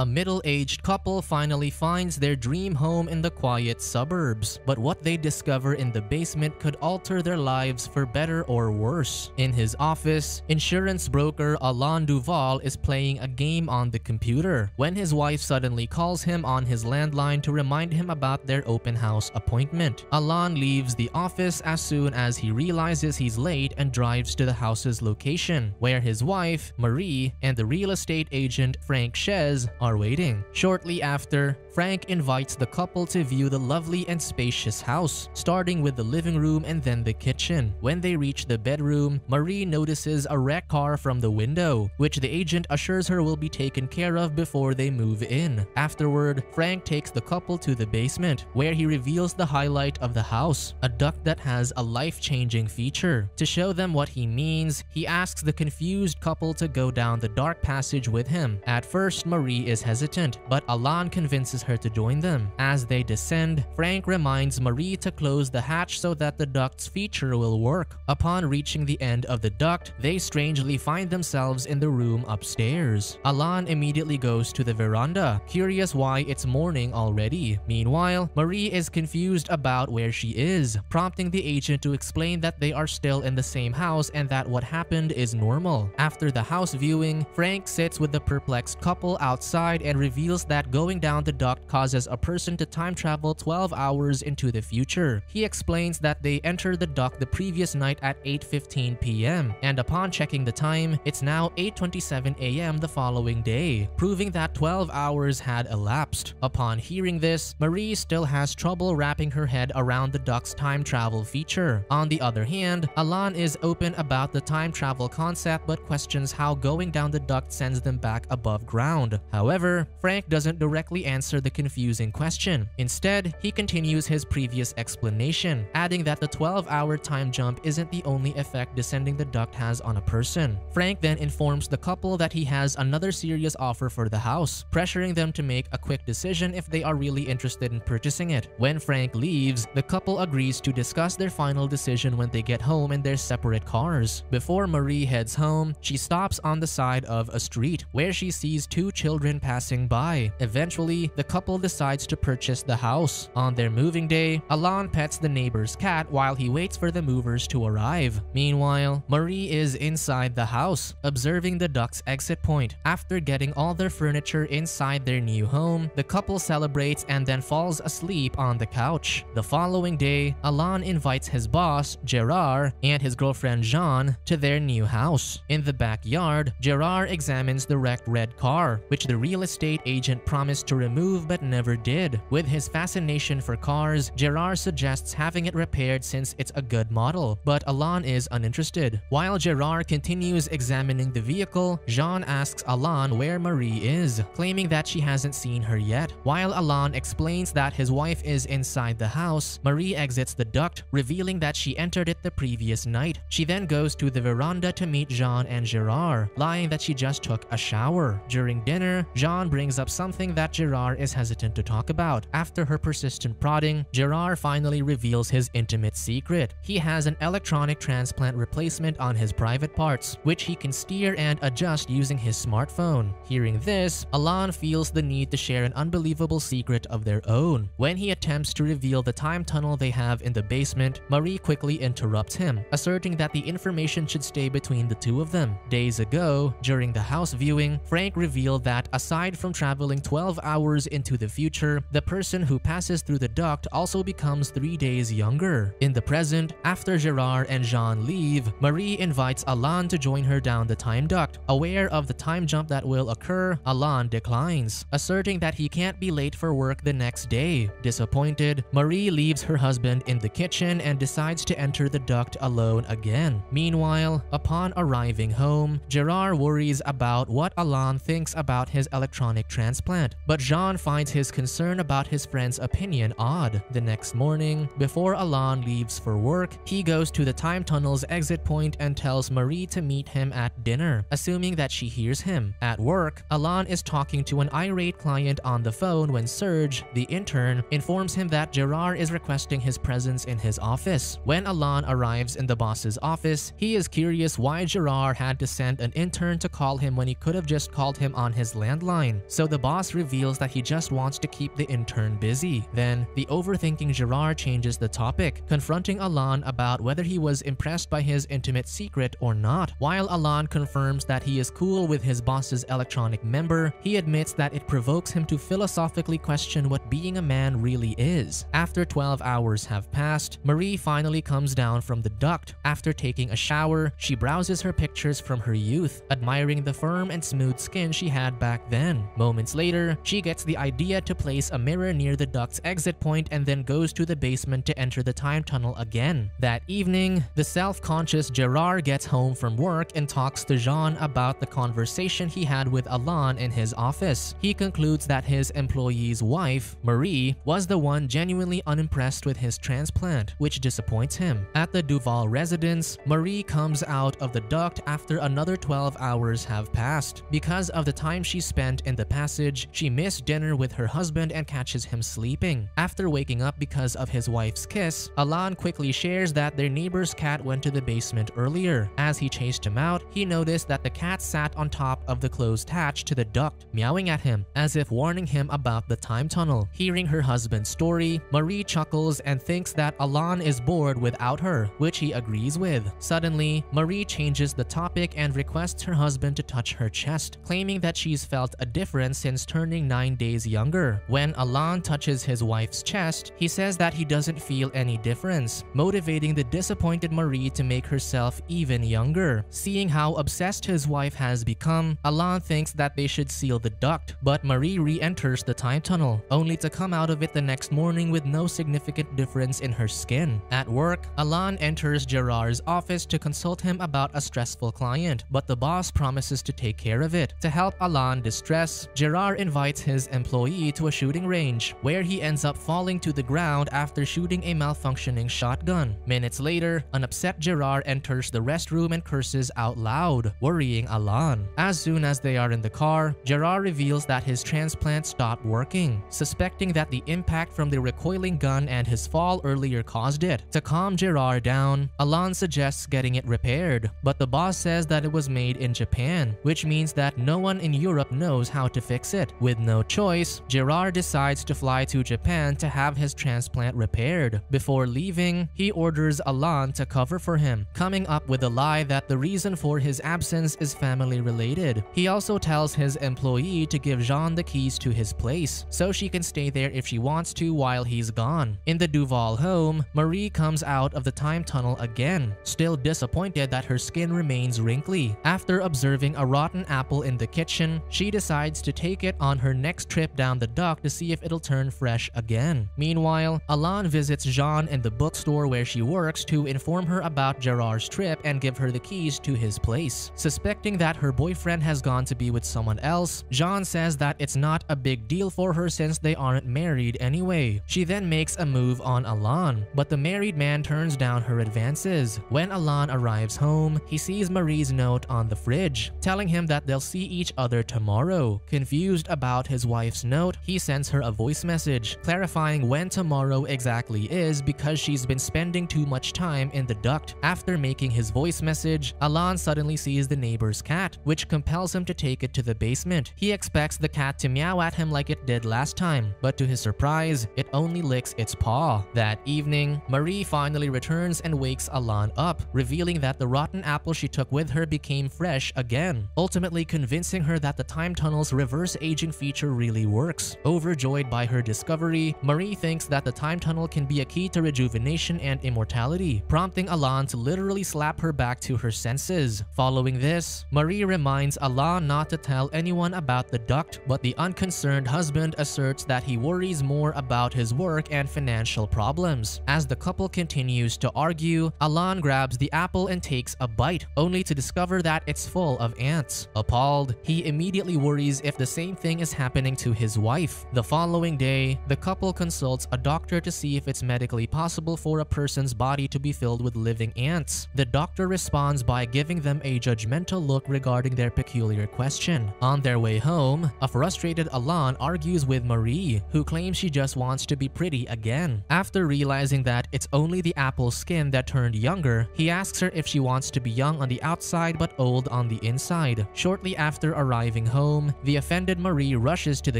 A middle-aged couple finally finds their dream home in the quiet suburbs, but what they discover in the basement could alter their lives for better or worse. In his office, insurance broker Alain Duval is playing a game on the computer when his wife suddenly calls him on his landline to remind him about their open house appointment. Alain leaves the office as soon as he realizes he's late and drives to the house's location, where his wife, Marie, and the real estate agent Frank Shez are waiting. Shortly after, Frank invites the couple to view the lovely and spacious house, starting with the living room and then the kitchen. When they reach the bedroom, Marie notices a wrecked car from the window, which the agent assures her will be taken care of before they move in. Afterward, Frank takes the couple to the basement, where he reveals the highlight of the house, a duct that has a life-changing feature. To show them what he means, he asks the confused couple to go down the dark passage with him. At first, Marie is hesitant, but Alain convinces her to join them. As they descend, Frank reminds Marie to close the hatch so that the duct's feature will work. Upon reaching the end of the duct, they strangely find themselves in the room upstairs. Alain immediately goes to the veranda, curious why it's morning already. Meanwhile, Marie is confused about where she is, prompting the agent to explain that they are still in the same house and that what happened is normal. After the house viewing, Frank sits with the perplexed couple outside and reveals that going down the duct causes a person to time travel 12 hours into the future. He explains that they entered the duct the previous night at 8.15 p.m. and upon checking the time, it's now 8.27 a.m. the following day, proving that 12 hours had elapsed. Upon hearing this, Marie still has trouble wrapping her head around the duct's time travel feature. On the other hand, Alain is open about the time travel concept but questions how going down the duct sends them back above ground. However, Frank doesn't directly answer the confusing question. Instead, he continues his previous explanation, adding that the 12-hour time jump isn't the only effect descending the duct has on a person. Frank then informs the couple that he has another serious offer for the house, pressuring them to make a quick decision if they are really interested in purchasing it. When Frank leaves, the couple agrees to discuss their final decision when they get home in their separate cars. Before Marie heads home, she stops on the side of a street where she sees two children passing by. Eventually, the couple decides to purchase the house. On their moving day, Alain pets the neighbor's cat while he waits for the movers to arrive. Meanwhile, Marie is inside the house, observing the duct's exit point. After getting all their furniture inside their new home, the couple celebrates and then falls asleep on the couch. The following day, Alain invites his boss, Gerard, and his girlfriend Jean to their new house. In the backyard, Gerard examines the wrecked red car, which the real estate agent promised to remove but never did. With his fascination for cars, Gerard suggests having it repaired since it's a good model, but Alain is uninterested. While Gerard continues examining the vehicle, Jean asks Alain where Marie is, claiming that she hasn't seen her yet. While Alain explains that his wife is inside the house, Marie exits the duct, revealing that she entered it the previous night. She then goes to the veranda to meet Jean and Gerard, lying that she just took a shower. During dinner, Jean brings up something that Gerard is hesitant to talk about. After her persistent prodding, Gerard finally reveals his intimate secret. He has an electronic transplant replacement on his private parts, which he can steer and adjust using his smartphone. Hearing this, Alain feels the need to share an unbelievable secret of their own. When he attempts to reveal the time tunnel they have in the basement, Marie quickly interrupts him, asserting that the information should stay between the two of them. Days ago, during the house viewing, Frank revealed that aside from traveling 12 hours into the future, the person who passes through the duct also becomes 3 days younger. In the present, after Gerard and Jean leave, Marie invites Alain to join her down the time duct. Aware of the time jump that will occur, Alain declines, asserting that he can't be late for work the next day. Disappointed, Marie leaves her husband in the kitchen and decides to enter the duct alone again. Meanwhile, upon arriving home, Gerard worries about what Alain thinks about his electronic transplant, but Jean finds his concern about his friend's opinion odd. The next morning, before Alain leaves for work, he goes to the time tunnel's exit point and tells Marie to meet him at dinner, assuming that she hears him. At work, Alain is talking to an irate client on the phone when Serge, the intern, informs him that Gerard is requesting his presence in his office. When Alain arrives in the boss's office, he is curious why Gerard had to send an intern to call him when he could have just called him on his landline. So the boss reveals that he just wants to keep the intern busy. Then, the overthinking Gerard changes the topic, confronting Alain about whether he was impressed by his intimate secret or not. While Alain confirms that he is cool with his boss's electronic member, he admits that it provokes him to philosophically question what being a man really is. After 12 hours have passed, Marie finally comes down from the duct. After taking a shower, she browses her pictures from her youth, admiring the firm and smooth skin she had back then. Moments later, she gets the idea to place a mirror near the duct's exit point and then goes to the basement to enter the time tunnel again. That evening, the self-conscious Gerard gets home from work and talks to Jean about the conversation he had with Alain in his office. He concludes that his employee's wife, Marie, was the one genuinely unimpressed with his transplant, which disappoints him. At the Duval residence, Marie comes out of the duct after another 12 hours have passed. Because of the time she spent in the passage, she missed dinner with her husband and catches him sleeping. After waking up because of his wife's kiss, Alain quickly shares that their neighbor's cat went to the basement earlier. As he chased him out, he noticed that the cat sat on top of the closed hatch to the duct, meowing at him, as if warning him about the time tunnel. Hearing her husband's story, Marie chuckles and thinks that Alain is bored without her, which he agrees with. Suddenly, Marie changes the topic and requests her husband to touch her chest, claiming that she's felt a difference since turning 9 days younger. When Alain touches his wife's chest, he says that he doesn't feel any difference, motivating the disappointed Marie to make herself even younger. Seeing how obsessed his wife has become, Alain thinks that they should seal the duct, but Marie re-enters the time tunnel, only to come out of it the next morning with no significant difference in her skin. At work, Alain enters Gerard's office to consult him about a stressful client, but the boss promises to take care of it. To help Alain distress, Gerard invites his employee to a shooting range, where he ends up falling to the ground after shooting a malfunctioning shotgun. Minutes later, an upset Gerard enters the restroom and curses out loud, worrying Alain. As soon as they are in the car, Gerard reveals that his transplant stopped working, suspecting that the impact from the recoiling gun and his fall earlier caused it. To calm Gerard down, Alain suggests getting it repaired, but the boss says that it was made in Japan, which means that no one in Europe knows how to fix it. With no choice, Gerard decides to fly to Japan to have his transplant repaired. Before leaving, he orders Alain to cover for him, coming up with a lie that the reason for his absence is family related. He also tells his employee to give Jean the keys to his place, so she can stay there if she wants to while he's gone. In the Duval home, Marie comes out of the time tunnel again, still disappointed that her skin remains wrinkly. After observing a rotten apple in the kitchen, she decides to take it on her next trip down the duct to see if it'll turn fresh again. Meanwhile, Alain visits Jean in the bookstore where she works to inform her about Gerard's trip and give her the keys to his place. Suspecting that her boyfriend has gone to be with someone else, Jean says that it's not a big deal for her since they aren't married anyway. She then makes a move on Alain, but the married man turns down her advances. When Alain arrives home, he sees Marie's note on the fridge, telling him that they'll see each other tomorrow. Confused about his wife's note, he sends her a voice message, clarifying when tomorrow exactly is because she's been spending too much time in the duct. After making his voice message, Alain suddenly sees the neighbor's cat, which compels him to take it to the basement. He expects the cat to meow at him like it did last time, but to his surprise, it only licks its paw. That evening, Marie finally returns and wakes Alain up, revealing that the rotten apple she took with her became fresh again, ultimately convincing her that the time tunnel's reverse aging feature really works. Overjoyed by her discovery, Marie thinks that the time tunnel can be a key to rejuvenation and immortality, prompting Alain to literally slap her back to her senses. Following this, Marie reminds Alain not to tell anyone about the duct, but the unconcerned husband asserts that he worries more about his work and financial problems. As the couple continues to argue, Alain grabs the apple and takes a bite, only to discover that it's full of ants. Appalled, he immediately worries if the same thing is happening to his wife. The following day, the couple consults a doctor to see if it's medically possible for a person's body to be filled with living ants. The doctor responds by giving them a judgmental look regarding their peculiar question. On their way home, a frustrated Alain argues with Marie, who claims she just wants to be pretty again. After realizing that it's only the apple skin that turned younger, he asks her if she wants to be young on the outside but old on the inside. Shortly after arriving home, the offended Marie rushes to the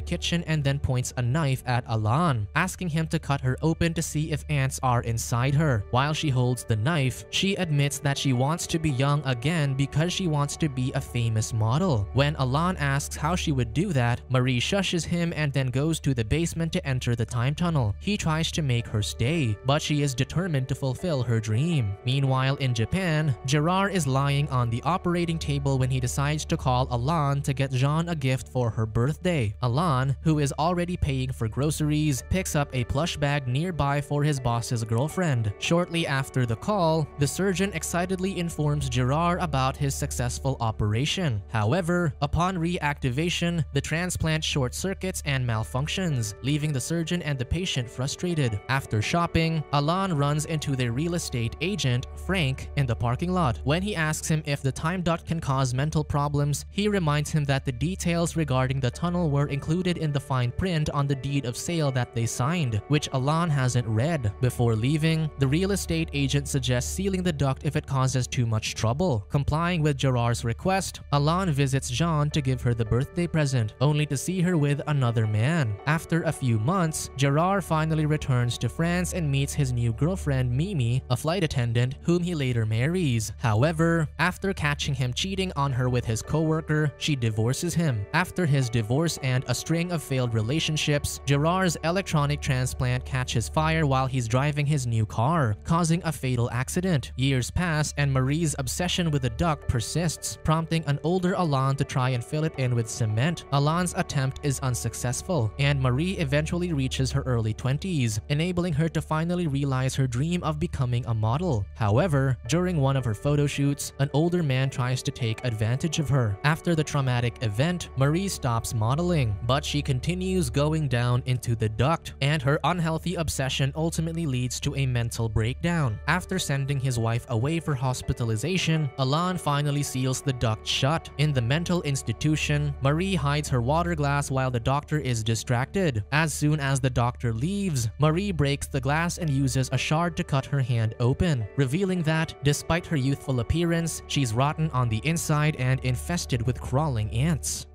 kitchen and then points a knife at Alain, asking him to cut her open to see if ants are inside her. While she holds the knife, she admits that she wants to be young again because she wants to be a famous model. When Alain asks how she would do that, Marie shushes him and then goes to the basement to enter the time tunnel. He tries to make her stay, but she is determined to fulfill her dream. Meanwhile, in Japan, Gerard is lying on the operating table when he decides to call Alain to get Jean a gift for her birthday. Alain, who is already paying for groceries, picks up a plush bag nearby for his boss's girlfriend. Shortly after the call, the surgeon excitedly informs Gerard about his successful operation. However, upon reactivation, the transplant short circuits and malfunctions, leaving the surgeon and the patient frustrated. After shopping, Alain runs into their real estate agent, Frank, in the parking lot. When he asks him if the time duct can cause mental problems, he reminds him that the details regarding the tunnel were included in the fine print on the deed of sale that they signed, which Alain hasn't read. Before leaving, the real estate agent suggests sealing the duct if it causes too much trouble. Complying with Gerard's request, Alain visits Jean to give her the birthday present, only to see her with another man. After a few months, Gerard finally returns to France and meets his new girlfriend Mimi, a flight attendant whom he later marries. However, after catching him cheating on her with his coworker, she divorces him. After his divorce and a string of failed relationships, Gerard's electronic transplant catches fire while he's driving his new car, causing a fatal accident. Years pass and Marie's obsession with the duct persists, prompting an older Alain to try and fill it in with cement. Alain's attempt is unsuccessful, and Marie eventually reaches her early 20s, enabling her to finally realize her dream of becoming a model. However, during one of her photo shoots, an older man tries to take advantage of her. After the traumatic event, Marie stops modeling, but she continues going down into the duct, and her unhealthy obsession ultimately leads to a mental breakdown. After sending his wife away for hospitalization, Alain finally seals the duct shut. In the mental institution, Marie hides her water glass while the doctor is distracted. As soon as the doctor leaves, Marie breaks the glass and uses a shard to cut her hand open, revealing that, despite her youthful appearance, she's rotten on the inside and infested with crawling ants.